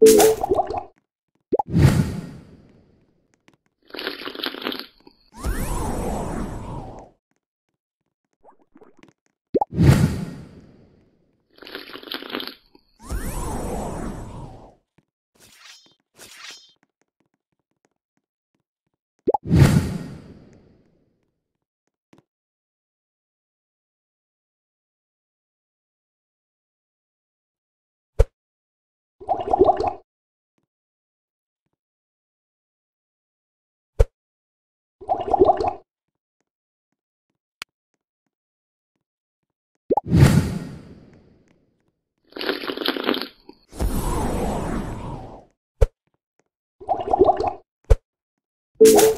Música you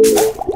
you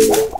you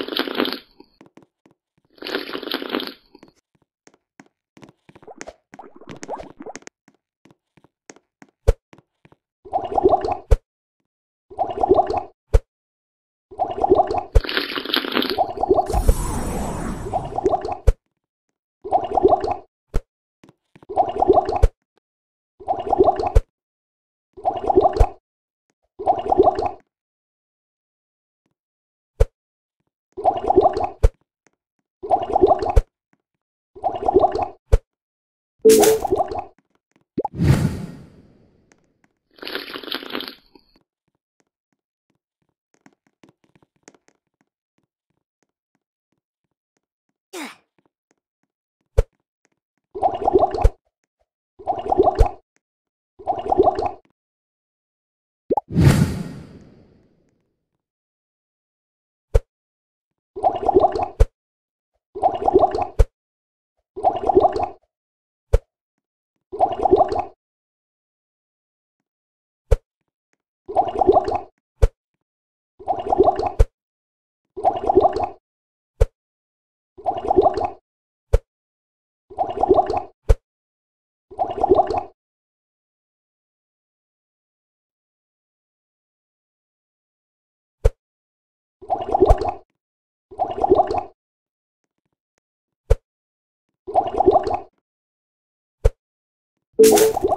Música